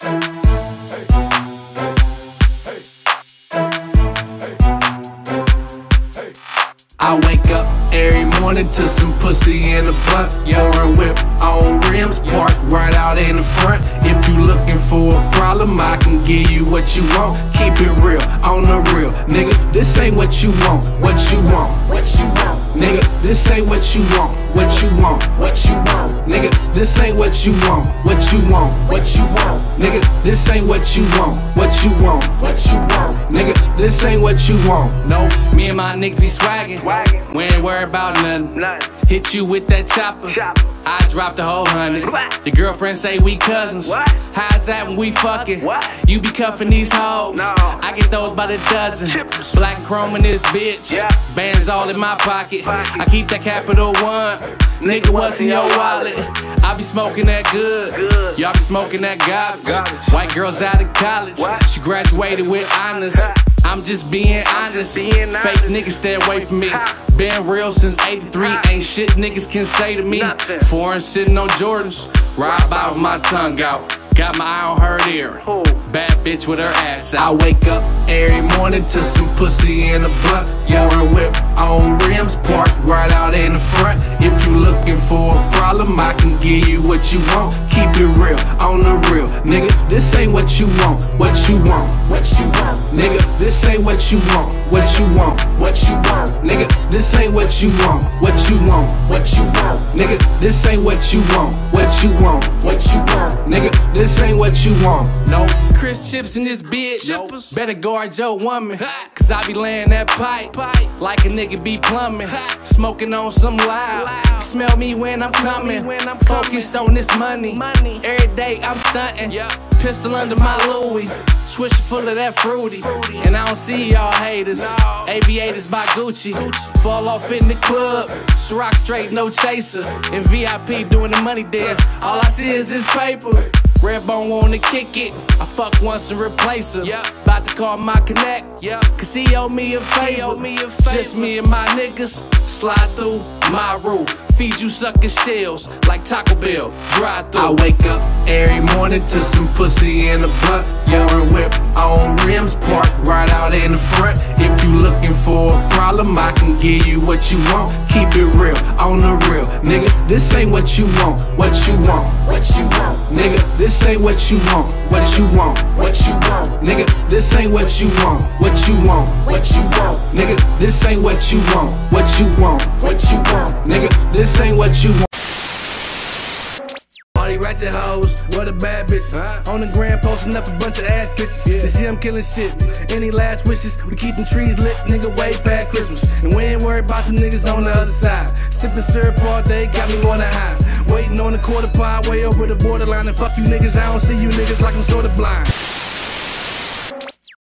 Thank you. To some pussy in the butt. Foreign whip on rims, park right out in the front. If you looking for a problem, I can give you what you want. Keep it real, on the real. Nigga, this ain't what you want, what you want, what you want. Nigga, this ain't what you want, what you want, what you want. Nigga, this ain't what you want, what you want, what you want. Nigga, this ain't what you want, what you want, what you want. Nigga, this ain't what you want. No, me and my niggas be swaggin'. We ain't worried about nothing. Hit you with that chopper. I dropped a whole hundred. The girlfriend say we cousins. How's that when we fucking? You be cuffing these hoes. I get those by the dozen. Black chrome in this bitch. Bands all in my pocket. I keep that Capital One. Nigga, what's in your wallet? I be smoking that good. Y'all be smoking that garbage. White girls out of college. She graduated with honors. I'm just being honest. Fake niggas stay away from me. Been real since 83. Ain't shit niggas can say to me. Foreign sitting on Jordans. Ride by with my tongue out. Got my eye on her ear. Bad bitch with her ass out. I wake up every morning to some pussy in the blunt. Foreign whip on rims, park right out in the front. Looking for a problem, I can give you what you want. Keep it real, on the real. Nigga, this ain't what you want, what you want, what you want. Nigga, this ain't what you want, what you want, what this ain't what you want, what you want, what you want. Nigga, this ain't what you want, what you want, what you want. Nigga, this ain't what you want. No Chris Chips in this bitch. Better guard your woman. Cause I be laying that pipe. Like a nigga be plumbing. Smoking on some loud. Smell me when I'm coming. Focused on this money. Every day I'm stunting. Pistol under my Louis. Swisher full of that fruity. And I don't see y'all haters. Aviators by Gucci. Fall off in the club. Ciroc straight, no chaser. In VIP doing the money dance. All I see is this paper. Redbone wanna kick it. I fuck once and replace her. About to call my connect. Yeah. Cause he owe me a favor. Just me and my niggas. Slide through my roof. Feed you sucker shells like Taco Bell. Drive through. I wake up every morning to some pussy in the blunt. Foreign whip on rims, park right out in the front. If you looking for a problem, I can give you what you want. Keep it real, on the real. Nigga, this ain't what you want, what you want, what you want. Nigga, this ain't what you want, what you want, what you want. Nigga, this ain't what you want, what you want, what you want. Nigga, this ain't what you want, what you want, what you want. Nigga, this ain't what you want. All these ratchet hoes, what a bad bitches. On the gram posting up a bunch of ass pictures. They see I'm killing shit. Any last wishes? We keep them trees lit, nigga, way past Christmas. And we ain't worried about them niggas on the other side. Sipping syrup all day, got me the high. Waiting on the quarter pie, way over the borderline. And fuck you niggas, I don't see you niggas like I'm sorta blind.